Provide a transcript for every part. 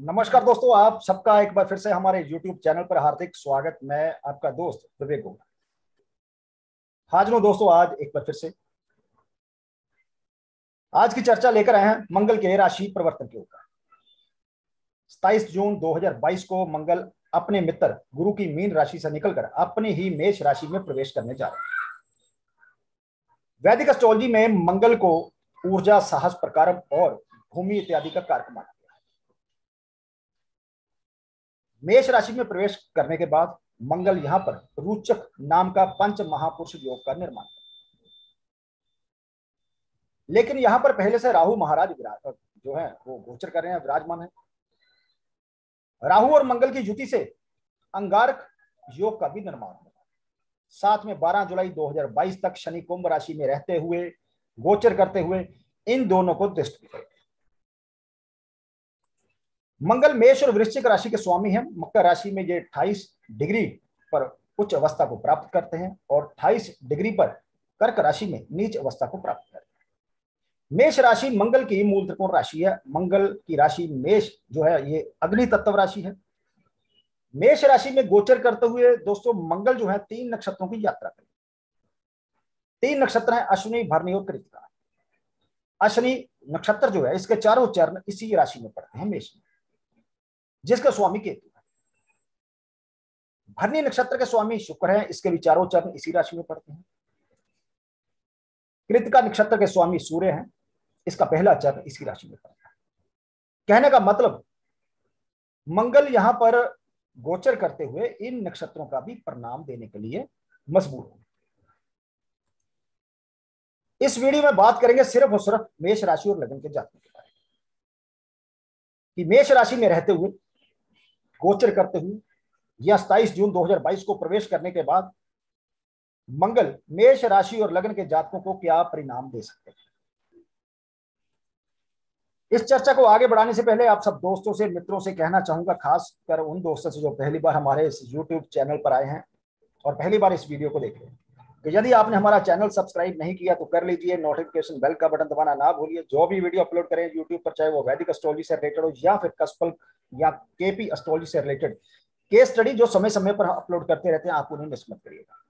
नमस्कार दोस्तों, आप सबका एक बार फिर से हमारे YouTube चैनल पर हार्दिक स्वागत। मैं आपका दोस्त विवेक गोगा हाजनो दोस्तों, आज एक बार फिर से। आज की चर्चा लेकर आए हैं मंगल के राशि परिवर्तन के ऊपर। 27 जून 2022 को मंगल अपने मित्र गुरु की मीन राशि से निकलकर अपनी ही मेष राशि में प्रवेश करने जा रहे हैं। वैदिक एस्ट्रोलॉजी में मंगल को ऊर्जा, साहस प्रकार और भूमि इत्यादि का कारक माना मेष राशि में प्रवेश करने के बाद मंगल यहाँ पर रुचक नाम का पंच महापुरुष योग का निर्माण लेकिन यहाँ पर पहले से राहु महाराज जो है, वो गोचर कर रहे हैं, विराजमान है। राहु और मंगल की युति से अंगारक योग का भी निर्माण होगा साथ में 12 जुलाई 2022 तक शनि कुंभ राशि में रहते हुए, गोचर करते हुए इन दोनों को दृष्टि मंगल, मेष और वृश्चिक राशि के स्वामी हैं। मकर राशि में ये 28 डिग्री पर उच्च अवस्था को प्राप्त करते हैं और 28 डिग्री पर कर्क राशि में नीच अवस्था को प्राप्त करते हैं। मेष राशि मंगल की मूल त्रिकोण राशि है। मंगल की राशि मेष जो है, ये अग्नि तत्व राशि है। मेष राशि में गोचर करते हुए दोस्तों, मंगल जो है, तीन नक्षत्रों की यात्रा करें। तीन नक्षत्र है, अश्विनी भरणी और कृतिका। अश्विनी नक्षत्र जो है, इसके चारों चरण इसी राशि में पड़ते हैं, मेष में। जिसका स्वामी केतु है। भरनी नक्षत्र के स्वामी शुक्र है, इसके विचारों चरण इसी राशि में पड़ते हैं। कृतिका नक्षत्र के स्वामी सूर्य हैं, इसका पहला चरण इसी राशि में पड़ता है। कहने का मतलब मंगल यहाँ पर गोचर करते हुए इन नक्षत्रों का भी प्रणाम देने के लिए मजबूर हो इस वीडियो में बात करेंगे सिर्फ़ और सिर्फ़ मेष राशि और लगन के जातकों के बारे में। कि मेष राशि में रहते हुए गोचर करते हुए, या सताइस जून 2022 को प्रवेश करने के बाद, मंगल, मेष राशि और लग्न के जातकों को क्या परिणाम दे सकते हैं? इस चर्चा को आगे बढ़ाने से पहले आप सब दोस्तों से, मित्रों से कहना चाहूँगा खास कर उन दोस्तों से जो पहली बार हमारे इस YouTube चैनल पर आए हैं और पहली बार इस वीडियो को देख रहे हैं। तो यदि आपने हमारा चैनल सब्सक्राइब नहीं किया तो कर लीजिए नोटिफिकेशन बेल का बटन दबाना ना भूलिए। जो भी वीडियो अपलोड करें यूट्यूब पर, चाहे वो वैदिक एस्ट्रोलॉजी से रिलेटेड हो, या फिर कस्पल या केपी एस्ट्रोलॉजी से रिलेटेड केस स्टडी जो समय समय पर अपलोड करते रहते हैं, आप उन्हें मिस मत करिएगा।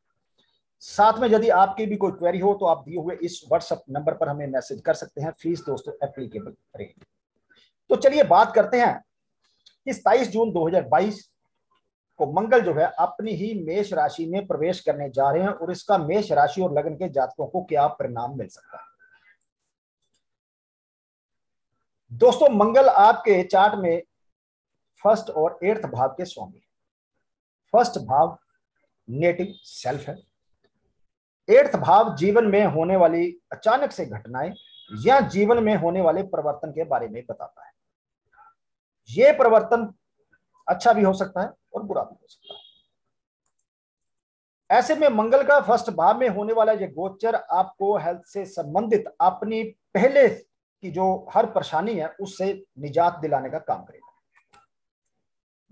साथ में यदि आपकी भी कोई क्वेरी हो तो आप दिए हुए इस व्हाट्सएप नंबर पर हमें मैसेज कर सकते हैं। फ़ीस दोस्तों एप्लीकेबल रहेगी तो चलिए बात करते हैं। कि सताइस जून 2022 को मंगल जो है अपनी ही मेष राशि में प्रवेश करने जा रहे हैं और इसका मेष राशि और लगन के जातकों को क्या परिणाम मिल सकता है? दोस्तों, मंगल आपके चार्ट में फ़र्स्ट और एर्थ भाव के स्वामी फ़र्स्ट भाव नेटिव सेल्फ है। एर्थ भाव जीवन में होने वाली अचानक से घटनाएँ या जीवन में होने वाले परिवर्तन के बारे में बताता है। यह परिवर्तन अच्छा भी हो सकता है और बुरा भी हो सकता है। ऐसे में मंगल का फ़र्स्ट भाव में होने वाला यह गोचर आपको हेल्थ से संबंधित अपनी पहले की जो हर परेशानी है, उससे निजात दिलाने का काम करेगा।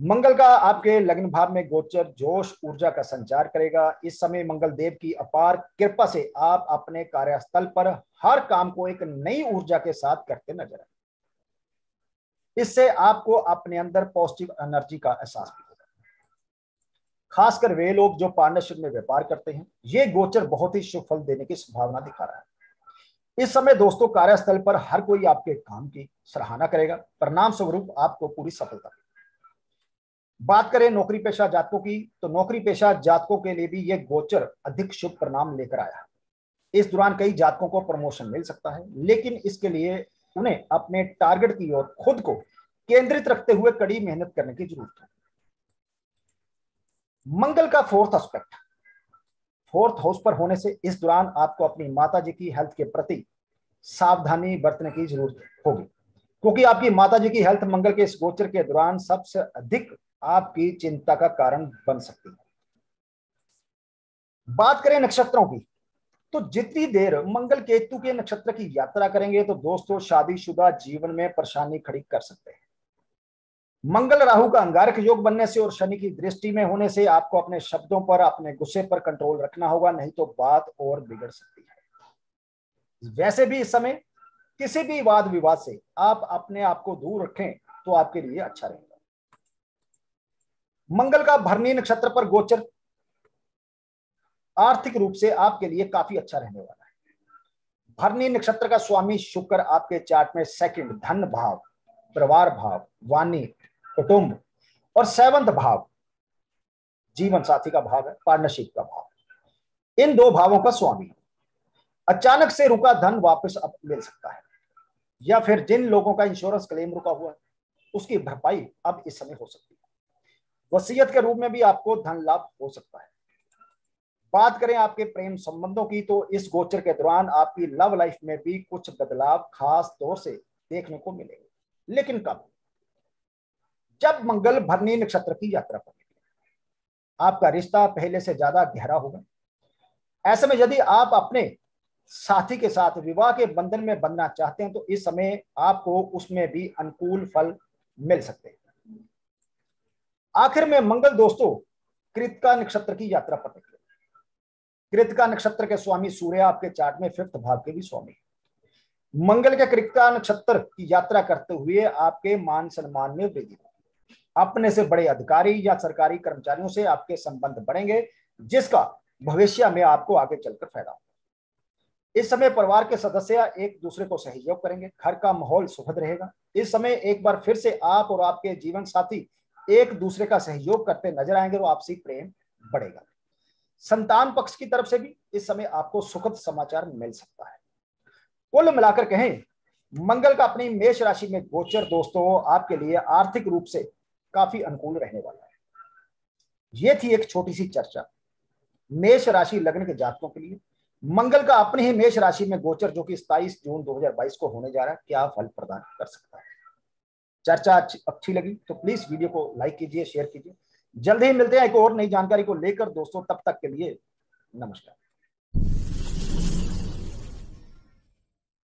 मंगल का आपके लग्न भाव में गोचर, जोश, ऊर्जा का संचार करेगा। इस समय मंगल देव की अपार कृपा से आप अपने कार्यस्थल पर हर काम को एक नई ऊर्जा के साथ करते नज़र आए। इससे आपको अपने अंदर पॉजिटिव एनर्जी का एहसास खासकर वे लोग जो पार्टनरशिप में व्यापार करते हैं, ये गोचर बहुत ही शुभ फल देने की संभावना दिखा रहा है। इस समय दोस्तों कार्यस्थल पर हर कोई आपके काम की सराहना करेगा। परिणाम स्वरूप आपको पूरी सफलता बात करें नौकरी पेशा जातकों की तो नौकरी पेशा जातकों के लिए भी यह गोचर अधिक शुभ परिणाम लेकर आया इस दौरान कई जातकों को प्रमोशन मिल सकता है, लेकिन इसके लिए उन्हें अपने टारगेट की ओर खुद को केंद्रित रखते हुए कड़ी मेहनत करने की ज़रूरत है। मंगल का फोर्थ एस्पेक्ट फोर्थ हाउस पर होने से इस दौरान आपको अपनी माता जी की हेल्थ के प्रति सावधानी बरतने की ज़रूरत होगी। क्योंकि आपकी माता जी की हेल्थ मंगल के इस गोचर के दौरान सबसे अधिक आपकी चिंता का कारण बन सकती है। बात करें नक्षत्रों की तो जितनी देर मंगल केतु के नक्षत्र की यात्रा करेंगे तो दोस्तों शादीशुदा जीवन में परेशानी खड़ी कर सकते हैं। मंगल राहु का अंगारक योग बनने से और शनि की दृष्टि में होने से आपको अपने शब्दों पर, अपने गुस्से पर कंट्रोल रखना होगा, नहीं तो बात और बिगड़ सकती है। वैसे भी इस समय किसी भी वाद विवाद से आप अपने आप को दूर रखें तो आपके लिए अच्छा रहेगा। मंगल का भरनी नक्षत्र पर गोचर आर्थिक रूप से आपके लिए काफ़ी अच्छा रहने वाला है। भरनी नक्षत्र का स्वामी शुक्र आपके चार्ट में सेकंड धन भाव, परिवार भाव, वाणी कुटुंब और सेवंत भाव। जीवन साथी का भाव है पार्टनरशिप का भाव इन दो भावों का स्वामी अचानक से रुका धन वापस अब मिल सकता है। या फिर जिन लोगों का इंश्योरेंस क्लेम रुका हुआ है, उसकी भरपाई अब इस समय हो सकती है। वसीयत के रूप में भी आपको धन लाभ हो सकता है। बात करें आपके प्रेम संबंधों की तो इस गोचर के दौरान आपकी लव लाइफ में भी कुछ बदलाव खास तौर से देखने को मिलेंगे। लेकिन कब? जब मंगल भरनी नक्षत्र की यात्रा पर आपका रिश्ता पहले से ज़्यादा गहरा होगा। ऐसे में यदि आप अपने साथी के साथ विवाह के बंधन में बनना चाहते हैं तो इस समय आपको उसमें भी अनुकूल फल मिल सकते हैं। आखिर में मंगल दोस्तों कृतिका नक्षत्र की यात्रा पर निकले। कृतिका नक्षत्र के स्वामी सूर्य आपके चार्ट में फिफ्थ भाव के भी स्वामी मंगल के कृतिका नक्षत्र की यात्रा करते हुए आपके मान सम्मान में वृद्धि अपने से बड़े अधिकारी या सरकारी कर्मचारियों से आपके संबंध बढ़ेंगे, जिसका भविष्य में आपको आगे चलकर फ़ायदा होगा। इस समय परिवार के सदस्य एक दूसरे को सहयोग करेंगे, घर का माहौल सुखद रहेगा। इस समय एक बार फिर से आप और आपके जीवन साथी एक दूसरे का सहयोग करते नज़र आएँगे तो आपसी प्रेम बढ़ेगा। संतान पक्ष की तरफ़ से भी इस समय आपको सुखद समाचार मिल सकता है। कुल मिलाकर कहें, मंगल का अपनी मेष राशि में गोचर दोस्तों, आपके लिए आर्थिक रूप से काफ़ी अनुकूल रहने वाला है। यह थी एक छोटी सी चर्चा। मेष राशि लग्न के जातकों के लिए। मंगल का अपने ही मेष राशि में गोचर, जो कि 27 जून 2022 को होने जा रहा है, क्या फल प्रदान कर सकता है? चर्चा अच्छी लगी तो प्लीज़ वीडियो को लाइक कीजिए शेयर कीजिए। जल्द ही मिलते हैं एक और नई जानकारी को लेकर, दोस्तों, तब तक के लिए नमस्कार।